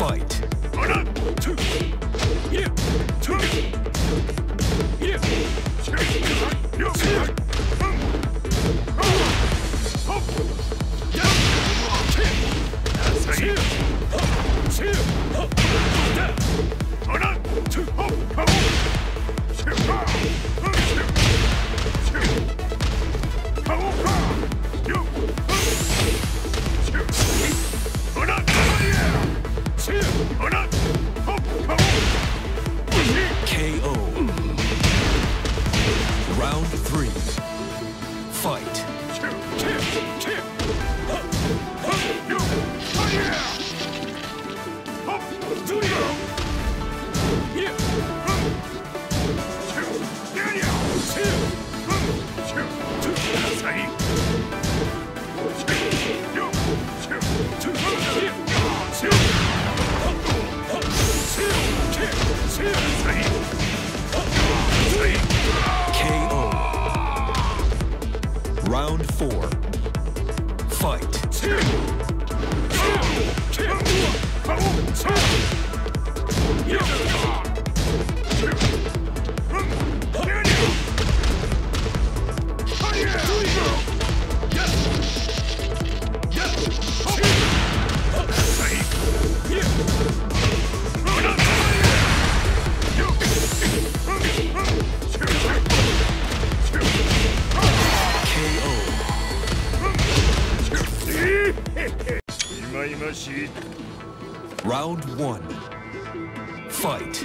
fight. Two. Round one. Fight.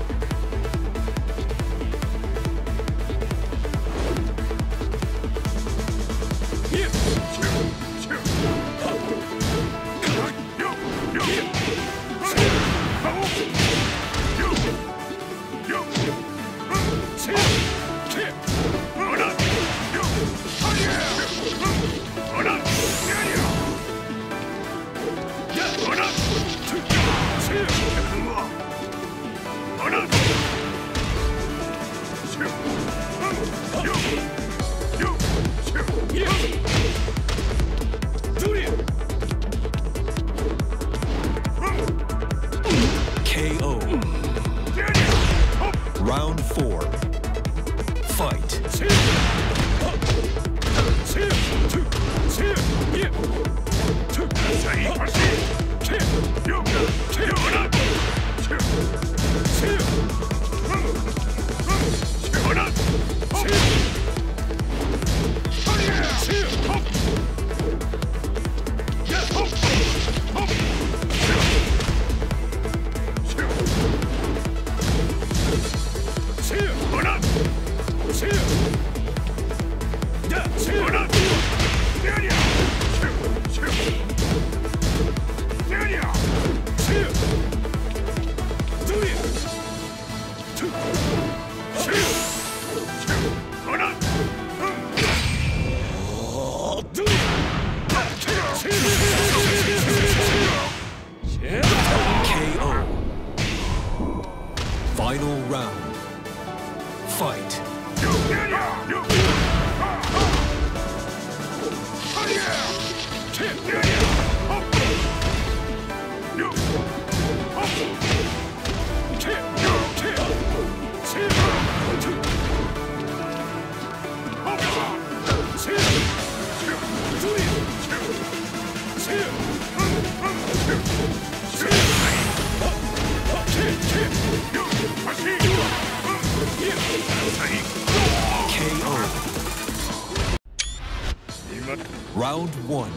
Round one.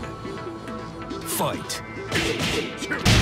Fight.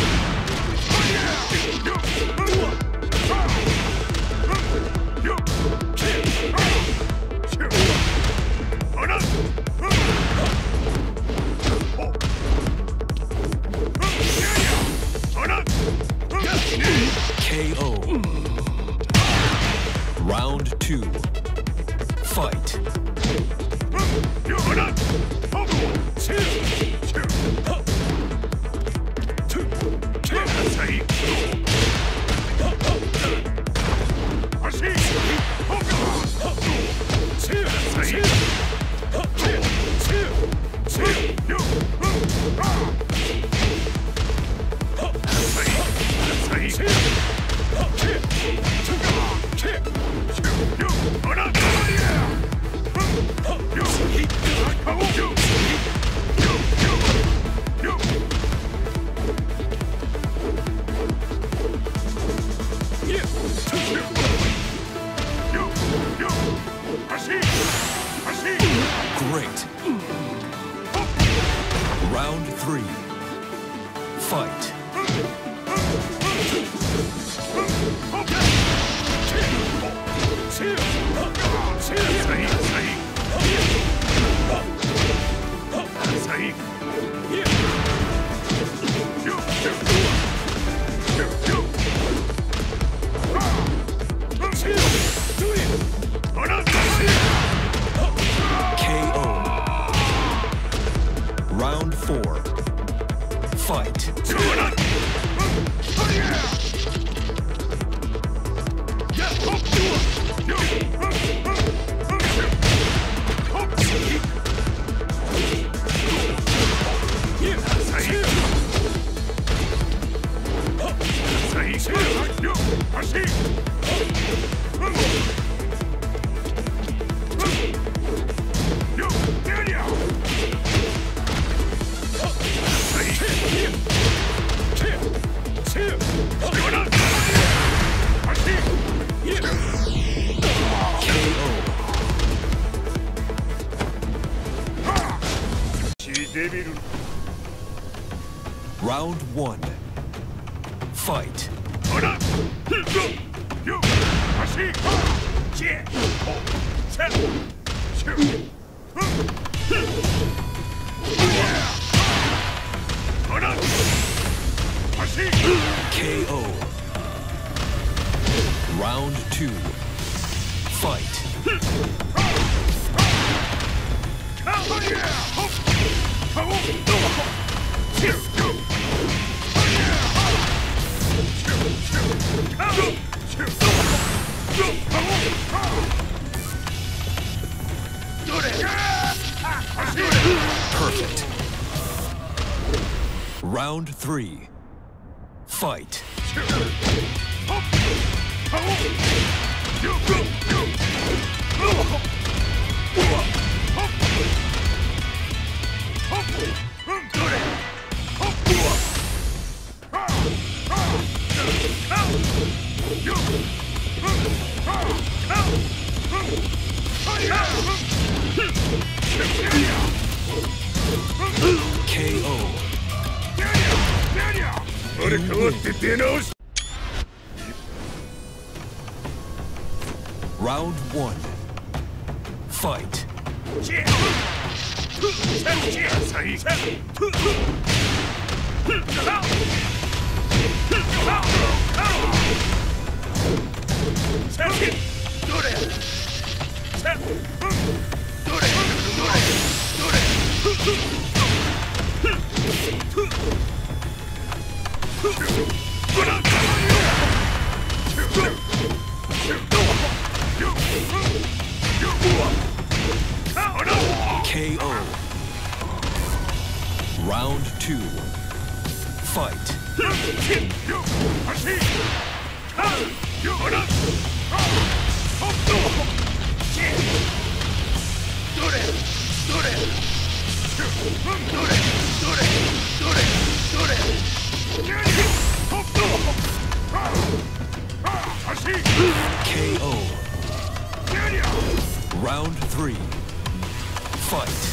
足 Perfect. Round three. Fight. 俺変わって出直し Round one. Fight. ど KO. Round two. Fight. KO. Round three. Fight.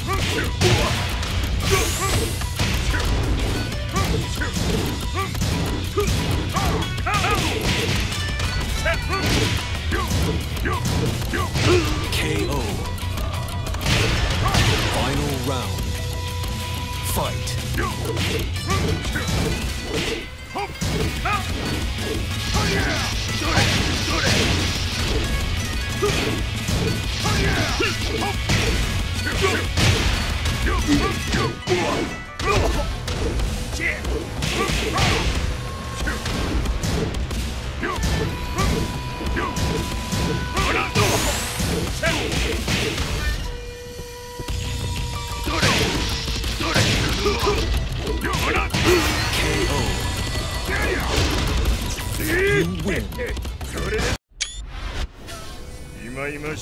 KO.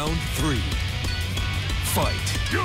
Round three. Fight. KO.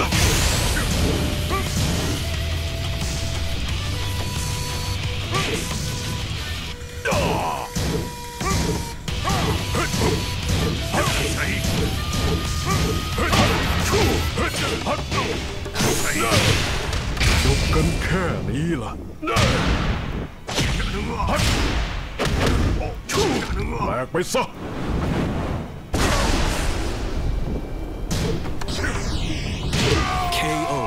Oh! Can แค่นี้ล่ะแหลกไปซะ KO.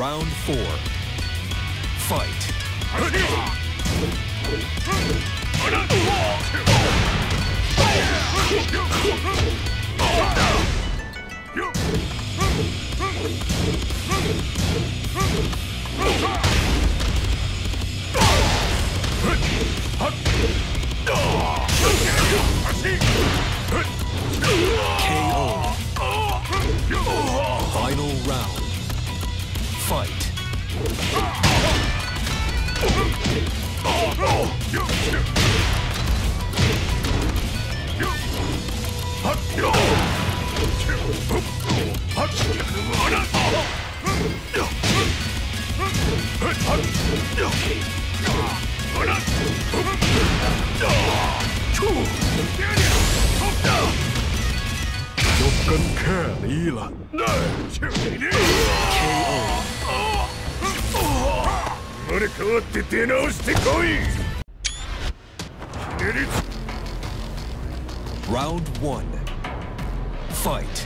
Round four. Fight. KO. Final round. Fight. Can แค่นี้ล่ะ KO. 生まれ変わって出直してこいひねり Round one. Fight.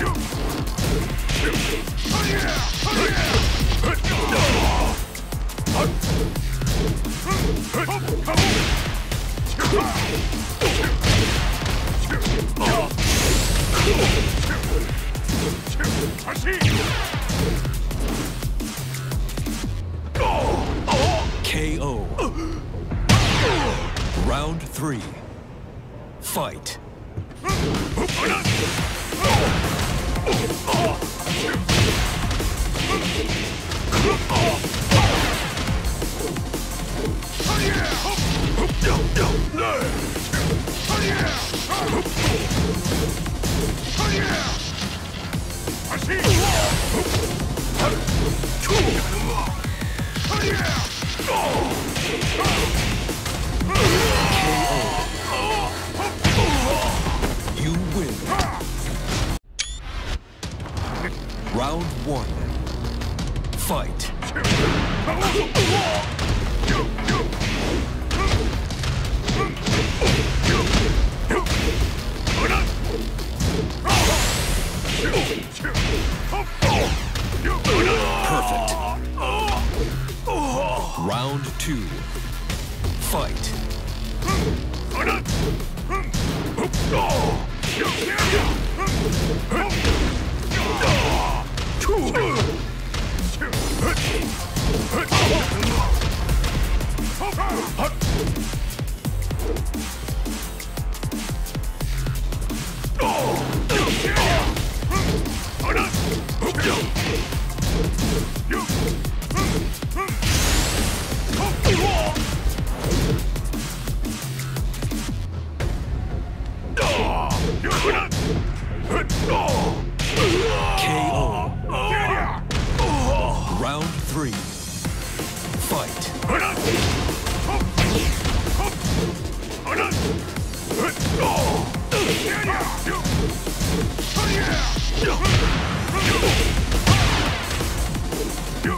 KO. Round Perfect. Round two. Fight. KO.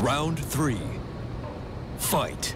Round three. Fight.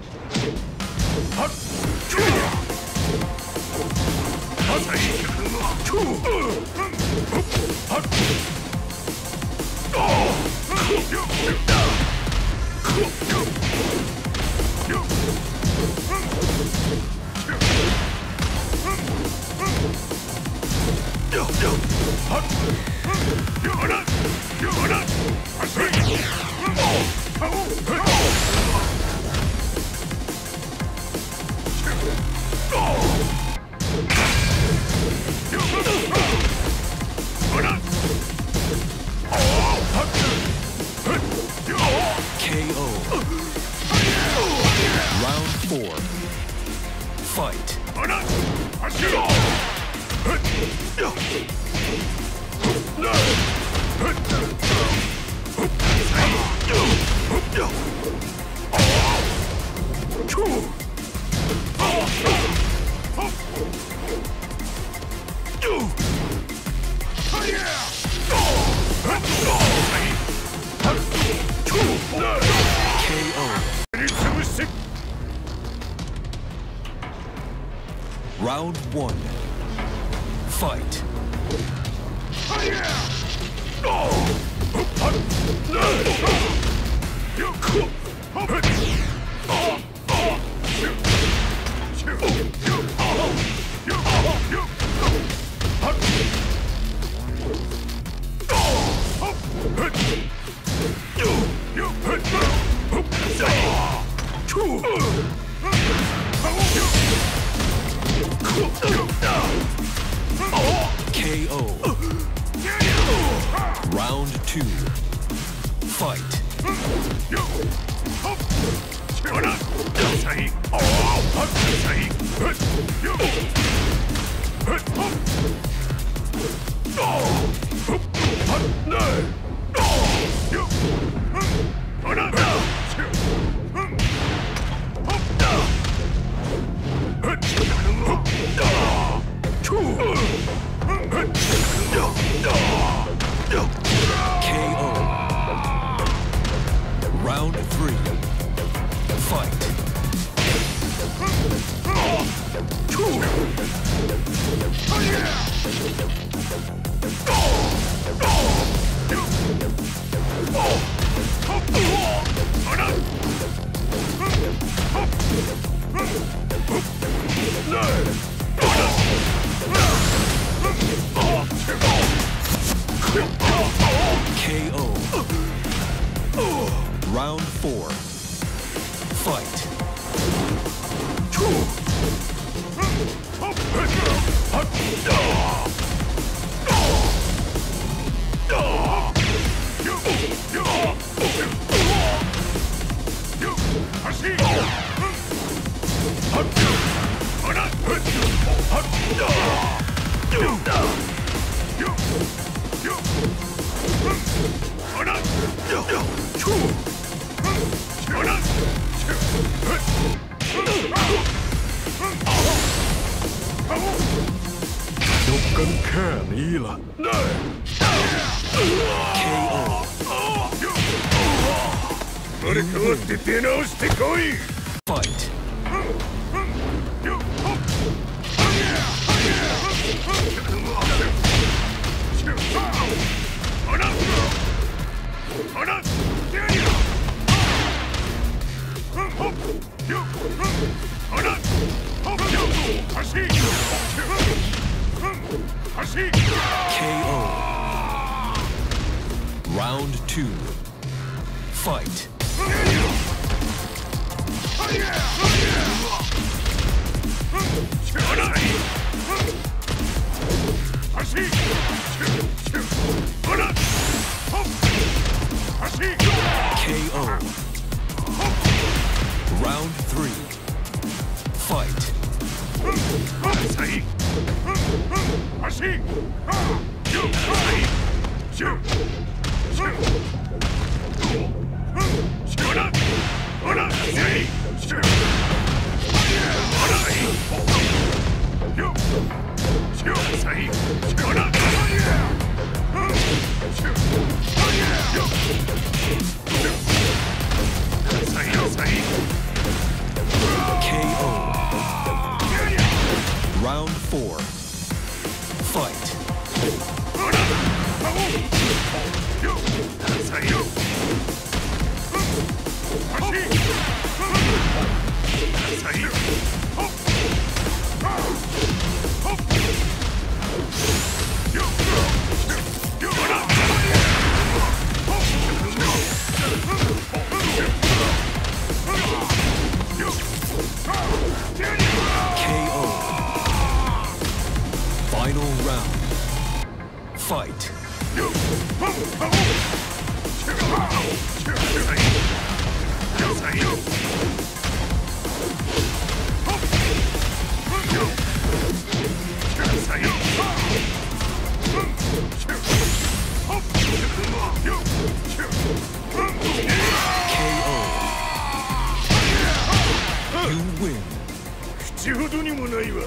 口ほどにもないわ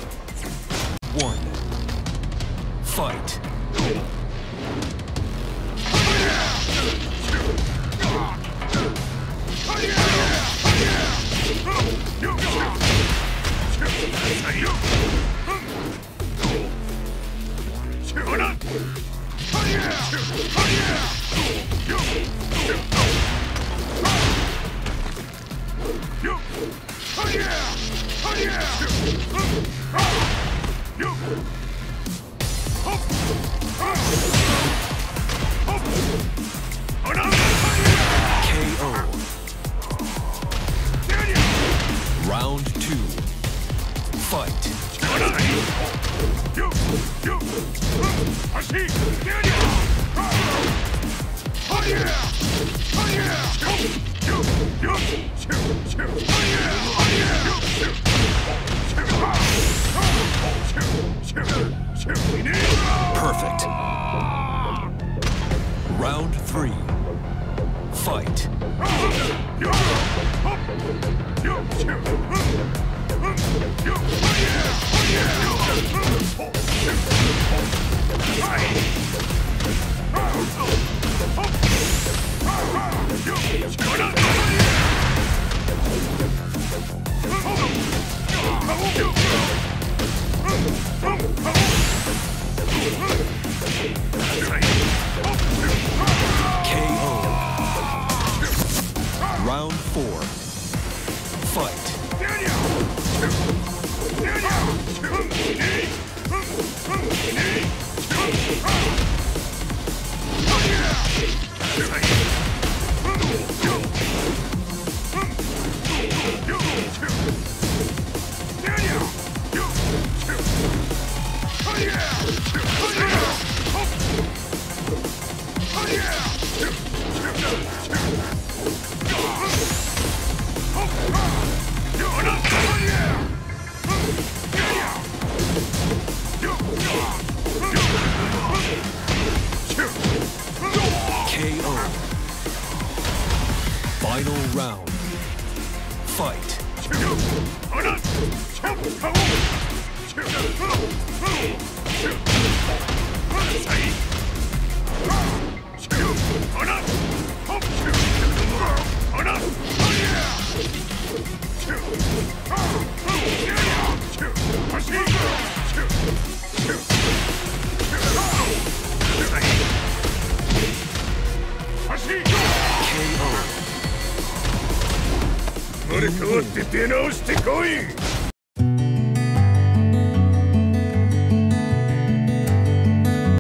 One Fight Yeah! Oh, me you!